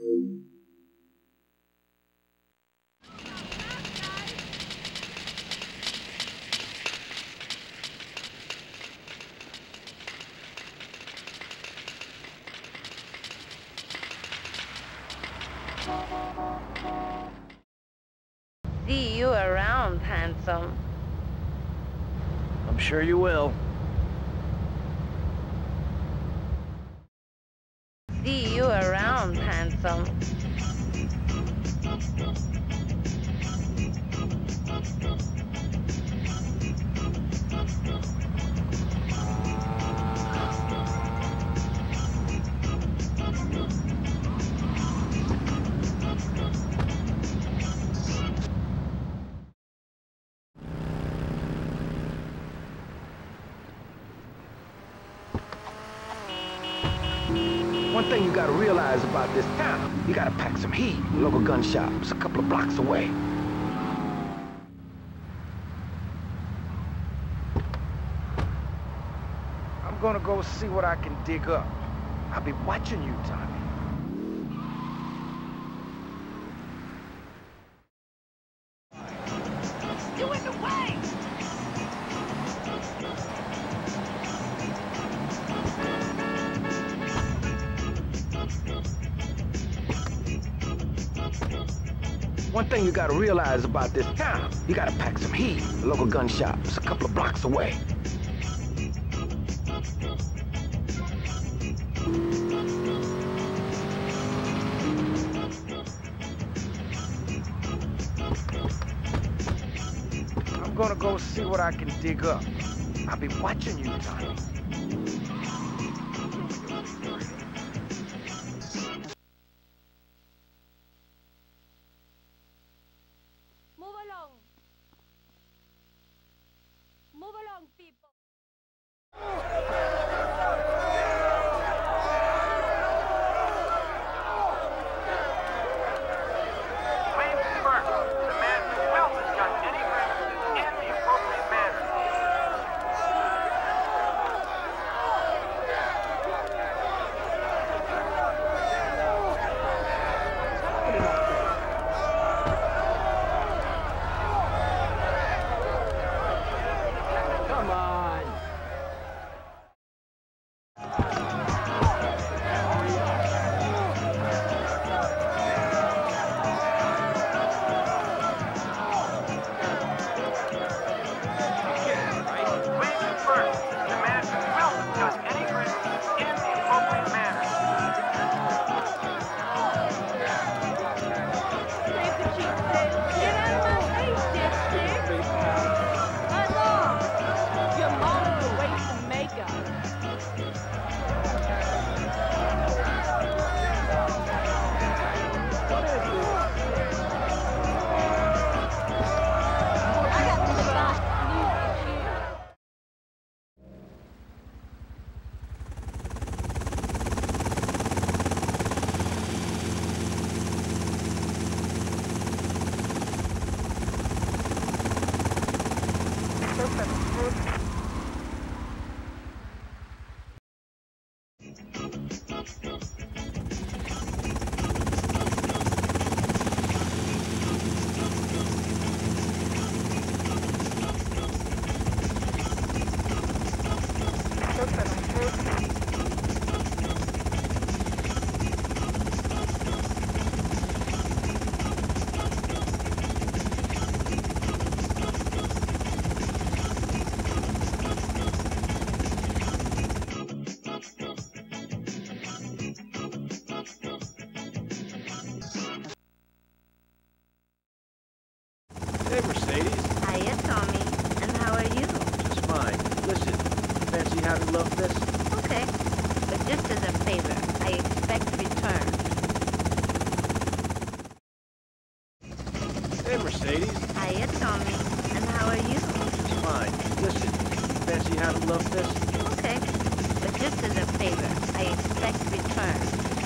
See you around, handsome. I'm sure you will. See you around, handsome. One thing you gotta realize about this town, you gotta pack some heat. Local gun shop's a couple of blocks away. I'm gonna go see what I can dig up. I'll be watching you, Tommy. One thing you gotta realize about this town, you gotta pack some heat. The Local gun shop's a couple of blocks away. I'm gonna go see what I can dig up. I'll be watching you, Tommy. Love this? Okay. But just as a favor, I expect return. Hey, Mercedes. Hiya, Tommy. And how are you? Just fine. Listen, fancy having love this? Okay. But just as a favor, I expect return.